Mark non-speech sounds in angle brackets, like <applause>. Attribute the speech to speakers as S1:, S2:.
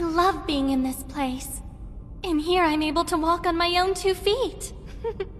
S1: I love being in this place. In here, I'm able to walk on my own two feet. <laughs>